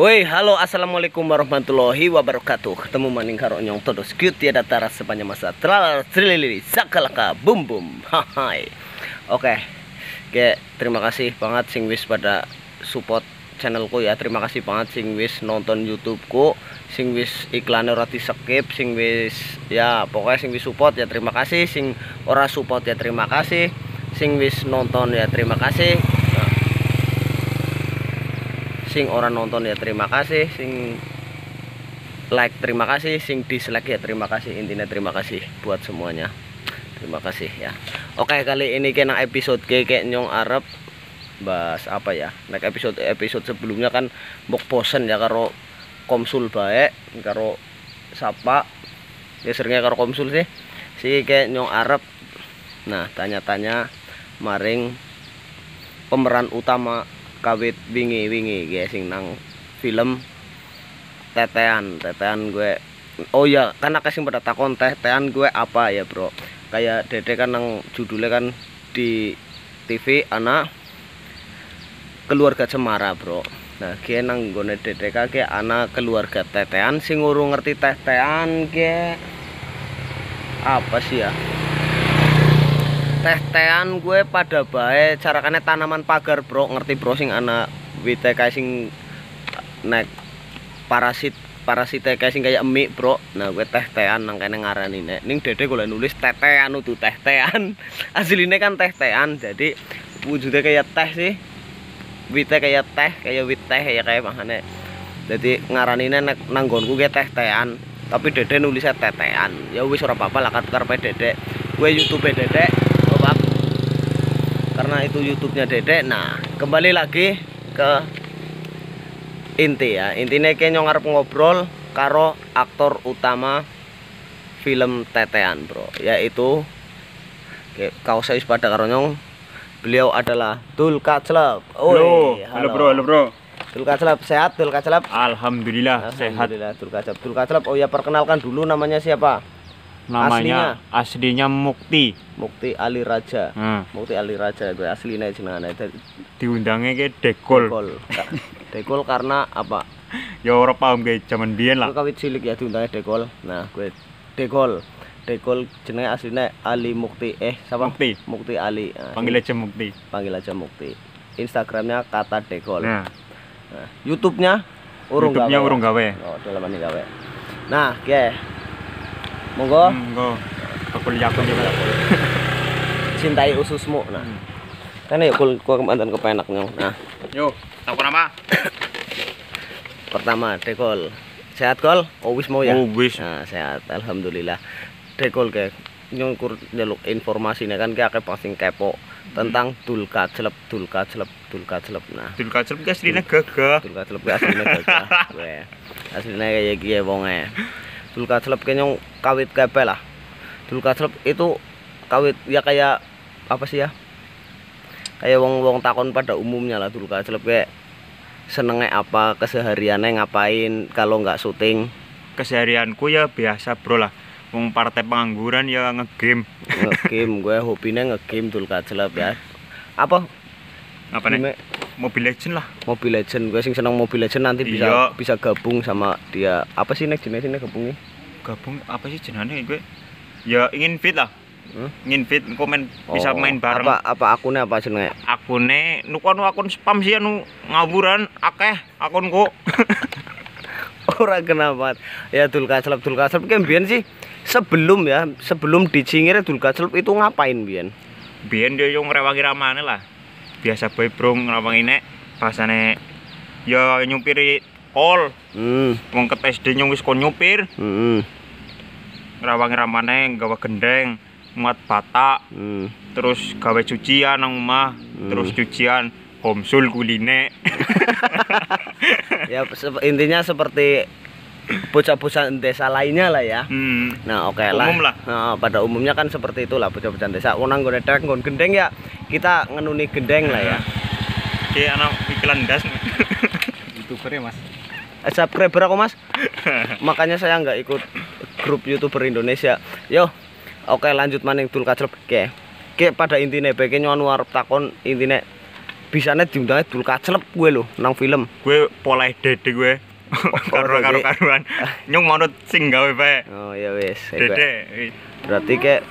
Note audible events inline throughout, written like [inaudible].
Woi, halo assalamualaikum warahmatullahi wabarakatuh. Ketemu maning karo nyong todos cute tiada taras sepanjang masa. Tralala trilili sakalaka bum bum. Hai. Oke. Oke, terima kasih banget sing wis pada support channelku ya. Terima kasih banget sing wis nonton YouTubeku, sing wis iklan ora di skip, sing wis ya pokoknya sing wis support ya terima kasih, sing ora support ya terima kasih, sing wis nonton ya terima kasih sing orang nonton ya terima kasih sing like terima kasih sing dislike ya terima kasih intinya terima kasih buat semuanya. Terima kasih ya. Oke kali ini kena episode kayak nyong Arab bahas apa ya? Naik episode episode sebelumnya kan bok bosen ya karo komsul baik karo sapa ya seringnya karo komsul sih. Si kayak nyong Arab. Nah tanya-tanya maring pemeran utama kawit wingi-wingi guys nang film. Tetean tetean gue. Oh ya karena kasih pada takon tetean gue apa ya bro? Kayak dede kan nang judulnya kan di TV anak keluarga cemara bro. Nah kia nang gue dede kayak anak keluarga tetean sing urung ngerti tetean ke apa sih ya teh-tehan gue pada baik carakannya tanaman pagar bro. Ngerti bro sing anak kayak sing naik parasit parasit kayak sing kayak mie bro. Nah gue teh-tehan nang kene ngarani nek. Ning dede gue nulis teh-tehan tuh teh-tehan. [laughs] Aslinya kan teh-tehan jadi wujudnya kayak teh sih. Wite kayak teh kayak wit teh ya kayak makanya. Jadi ngarani nek nanggonku gue teh-tehan. Tapi dede nulisnya teh-tehan. Ya wis ora apa-apa lah karpe dede. Gue youtube dede karena itu YouTube-nya Dedek. Nah, kembali lagi ke inti ya. Intinya kayak ngarep ngobrol karo aktor utama film Tetean, Bro, yaitu kau saya pada karo nyong beliau adalah Dulka Celap. Oh, halo, halo bro, halo bro. Dulka Celap sehat, Dulka Celap? Alhamdulillah, Alhamdulillah sehat. Alhamdulillah, Dulka Celap. Dulka Celap. Oh ya perkenalkan dulu namanya siapa? Namanya aslinya, aslinya Mukti. Mukti Ali Raja. Hmm. Mukti Ali Raja gue aslinya jenengan diundangnya ke Dekol. Dekol. Dekol karena apa? [laughs] Ya orang paham kayak zaman biyen lah. Kawit cilik ya diundangnya Dekol. Nah gue Dekol. Dekol jenenge aslinya Ali Mukti. Eh siapa? Mukti. Mukti Ali. Nah, panggil aja Mukti. Panggil aja Mukti. Instagramnya kata Dekol. Nah, nah YouTube-nya urung YouTube-nya urung gawe. Oh dalam gawe. Nah oke. okay monggo. Hmm, monggo. Aku lihat aku juga [laughs] cintai ususmu. Nah. Hmm. kan ya kul kul kemantan kepenaknya nah. Yuk aku nama? [coughs] Pertama dekol sehat kol oh wis mau ya? Oh wis. Nah sehat. Alhamdulillah. Dekol kayak nyungkur jaluk informasinya kan kayak pasing kepo tentang dulka celep dulka celep dulka celep nah. Dulka celep aslinya gagah. Dulka celep aslinya gagah. [laughs] Aslinya kayak gini wongnya dul kaclep kayaknya kawit kepe lah. Dul kaclep itu kawit ya kayak apa sih ya? Kayak wong-wong takon pada umumnya lah dul kaclep kayak senengnya apa kesehariannya ngapain kalau nggak syuting. Keseharianku ya biasa bro lah. Wong partai pengangguran ya ngegame. Ngegame gue hobinya ngegame dul kaclep ya. Apa? Apa nih Mobile Legend lah. Mobile Legend gue sing seneng Mobile Legend nanti bisa iya. bisa gabung sama dia. Apa sih nek jenis ini gabungnya gabung apa sih jenenge gue? Ya ingin fit lah. Hmm? ingin fit komen oh, bisa main bareng. apa apa akunnya apa jenenge? Akunnya nu kan akun spam sih anu ngaburan akeh akunku [laughs] orang kenapa ya Dulka Celep Dulka Celep kan sih sebelum ya sebelum dicingir Dulka Celep itu ngapain bian bian dia yang ngerewangi ramane lah biasa boy bro ngelawangi nek pasane ya nyupiri kol hmm. wong ket SD nyung wis kon nyupir hmm. ngerawangi ramane gawe gendeng muat bata hmm. terus gawe cucian nang omah hmm. terus cucian homsul kuline [laughs] ya intinya seperti bocah-bocah desa lainnya lah ya. Hmm. Nah, oke okay lah. Umum lah. Nah, pada umumnya kan seperti itulah bocah-bocah desa. Wonang gue dek nggon gendeng ya, kita ngenuni gendeng lah ya. Oke, anak iklan das. [laughs] YouTuber ya, Mas. Eh, subscriber aku, Mas. [laughs] Makanya saya nggak ikut grup YouTuber Indonesia. Yo. Oke, okay, lanjut maning tul kaclep. Oke. Oke, pada intinya bagian nyuan warap takon intinya bisane diundangnya dul kaclep gue lho nang film gue poleh dede gue karo karo karuan nyung manut sing gawe bae. Oh ya wis. Ya, dede berarti kayak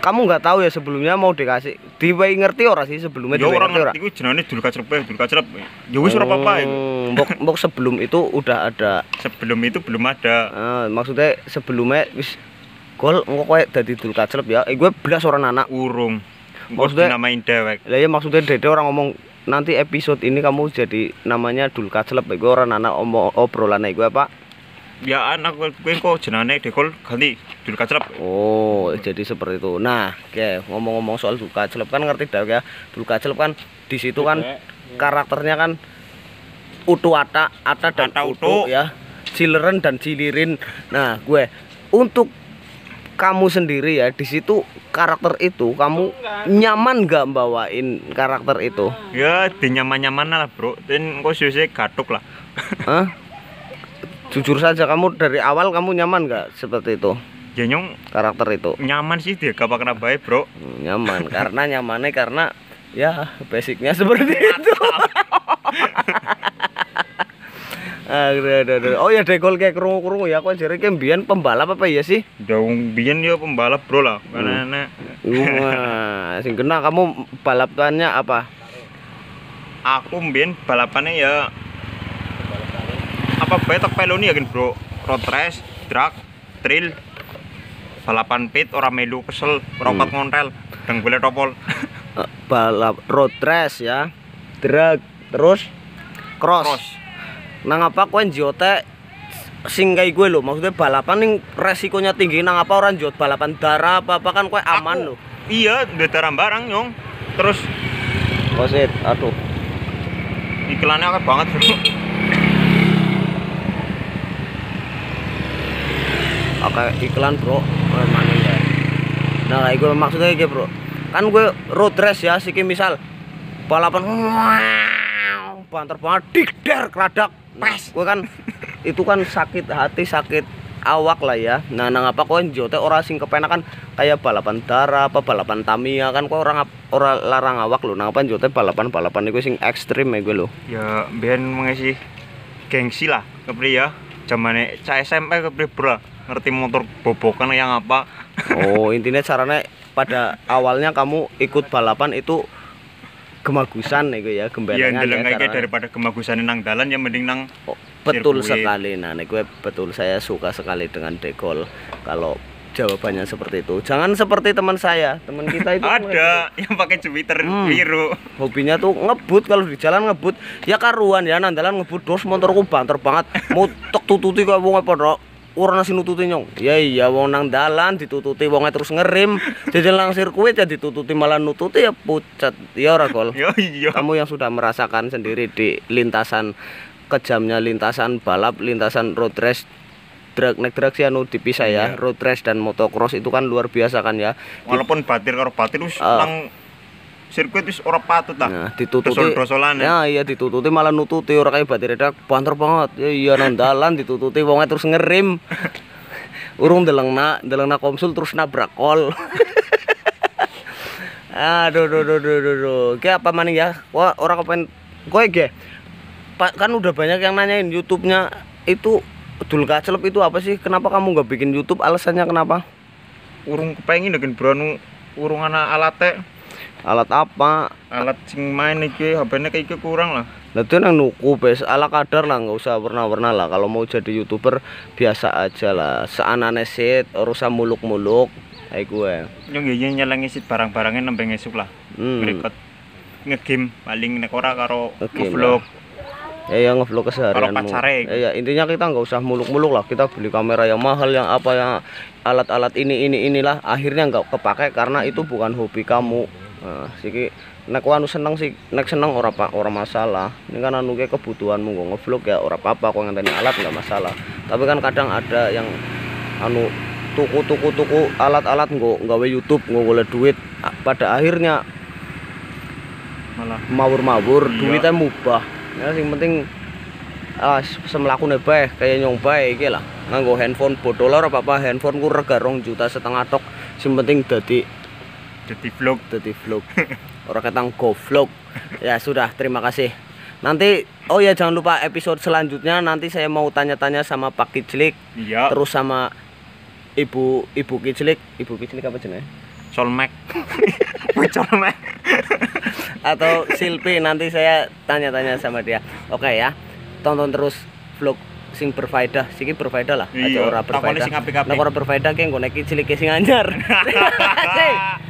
kamu nggak tahu ya sebelumnya mau dikasih diwai ngerti ora sih sebelumnya diwai orang ngerti ora? ngerti gue jenenge dul kacrep bae dul kacrep ya wis ora apa-apa iku. Hmm, mbok mbok sebelum itu udah ada. Sebelum itu belum ada. Eh, maksudnya sebelumnya wis gol engko kowe dadi dul kaclep ya eh, gue belas orang anak. Urung. Maksudnya namain dewek lah ya maksudnya dede orang ngomong nanti episode ini kamu jadi namanya dul kaclep gue orang anak omong obrolan gue apa ya anak gue gue kok jenenge dekol ganti dul kacrep Oh, jadi seperti itu. Nah, oke, ngomong-ngomong soal dul kaclep kan ngerti dah ya. Dul kaclep kan di situ kan karakternya kan utu ata, ata dan Ata utu, utu. ya. Cileren dan cilirin. Nah, gue untuk kamu sendiri ya di situ karakter itu kamu nyaman nggak bawain karakter itu? ya di nyaman nyaman lah bro dan kok suwe gatuk lah Hah? Jujur saja kamu dari awal kamu nyaman nggak seperti itu ya nyong karakter itu? nyaman sih dia gak kena baik bro nyaman karena nyamannya karena ya basicnya seperti itu [laughs] Aduh, aduh, aduh. oh ya dekol kayak kerungu kerungu ya. Kok jadi kembian pembalap apa ya sih? Jauh biyen ya pembalap bro lah. Hmm. karena enak Wah, sing kena kamu balapannya apa? Aku biyen balapannya ya apa bae tak peloni ya bro. Road race drag trail balapan pit orang melu kesel ora Hmm. ngontel dan boleh topol. Eh, balap road race ya drag terus cross, cross nang apa kowe njote sing kayak gue lo maksudnya balapan ning resikonya tinggi nang apa orang jot balapan darah apa apa? Kan kowe aman Aku- lo iya beda barang nyong. Terus kosit aduh. Iklannya akeh banget bro. Oke iklan bro. Oh, mana ya. Nah kayak gue maksudnya kayak bro. Kan gue road race ya sih misal balapan banter banget dikder keradak pes gue kan itu kan sakit hati sakit awak lah ya. Nah nang apa kau jote orang sing kepenakan kayak balapan darah apa balapan Tamiya kan kau orang orang larang awak lo nang apa jote balapan balapan itu sing ekstrim ya gue lo ya biyen mengisi gengsi lah kepri ya. Zamane cah SMP kepri bro ngerti motor bobokan yang apa. Oh, intinya caranya pada awalnya kamu ikut balapan itu gemagusan itu ya, ya gembelengan ndeleng ya, kayak caranya. daripada kemagusan nang dalan ya mending nang Oh, betul sirkuit. sekali. Nah, gue betul saya suka sekali dengan dekol kalau jawabannya seperti itu. Jangan seperti teman saya, teman kita itu [laughs] ada yang pakai Jupiter Hmm. biru hobinya tuh ngebut kalau di jalan ngebut ya karuan ya nandalan ngebut dos motorku banter banget mau tek tututi kok wong nasi nututi nyong. Ya iya wong nang dalan ditututi wongnya terus ngerim. Jadi lang sirkuit ya ditututi malah nututi ya pucat ya ora kol [laughs] yo iya. Kamu yang sudah merasakan sendiri di lintasan kejamnya lintasan balap lintasan road race drag naik drag sih anu dipisah ya. Iya. road race dan motocross itu kan luar biasa kan ya. Walaupun batir karo batir wis nang sirkuit wis ora patut lah Nah, ditututi dosol-dosolan Ya ya. iya ditututi malah nututi ora kayak batir redak banter banget. Ya iya nang dalan ditututi wongnya terus ngerim. [laughs] Urung delengna, delengna komsul terus nabrak kol. [laughs] Aduh, duh, duh, duh, duh, duh. Kayak apa maning ya? Wah, orang kepen kowe ge. Pak kan udah banyak yang nanyain YouTube-nya itu Dul Kaclep itu apa sih? Kenapa kamu nggak bikin YouTube? Alasannya kenapa? urung kepengin dengan bro anu urung ana alate Alat apa? alat sing main iki HP-ne kayak iki kurang lah. Itu yang nuku bes. Ala kadar lah nggak usah warna-warna lah. Kalau mau jadi youtuber biasa aja lah. Seanane sit urusan muluk-muluk. Kayak gue. Yang iya nyelengi sit barang-barangnya nembeng esuk lah. Hmm. Ngerekot ngegame paling nek ora karo Ngegame vlog ya ngevlog pacare. ya, ya, intinya kita nggak usah muluk-muluk lah. Kita beli kamera yang mahal yang apa yang alat-alat ini ini inilah akhirnya nggak kepake karena itu bukan hobi kamu nah, siki nek anu seneng sih nek seneng ora pak ora masalah. Ini kan anu ke kebutuhanmu ngevlog ya ora apa-apa kok ngenteni alat nggak masalah. Tapi kan kadang ada yang anu tuku tuku tuku alat-alat nggak nggawe YouTube nggak boleh duit pada akhirnya malah. mawur-mawur Iya. duitnya mubah. Ya sing penting ah semelaku bae kayak nyong bae iki lah. Nganggo handphone bodoh lah ora apa-apa handphone ku rega juta setengah tok. Sing penting dadi Dadi vlog. Dadi vlog. Orang ketang go vlog. Ya sudah, terima kasih. Nanti oh ya jangan lupa episode selanjutnya nanti saya mau tanya-tanya sama Pak Kiclik Iya. terus sama Ibu Ibu Kiclik, Ibu Kiclik apa jenenge? Solmek. Solmek. [laughs] Atau Silpi nanti saya tanya-tanya sama dia. Oke ya. Tonton terus vlog sing berfaedah, sing berfaedah lah, aja Iya, ora berfaedah. Nek ora berfaedah ki nggo nek cilik sing anyar. [laughs]